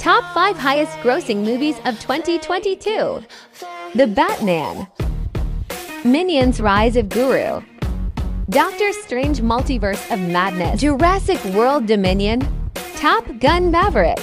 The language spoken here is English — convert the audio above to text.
Top 5 highest grossing movies of 2022. The Batman. Minions Rise of Gru. Doctor Strange Multiverse of Madness. Jurassic World Dominion. Top Gun Maverick.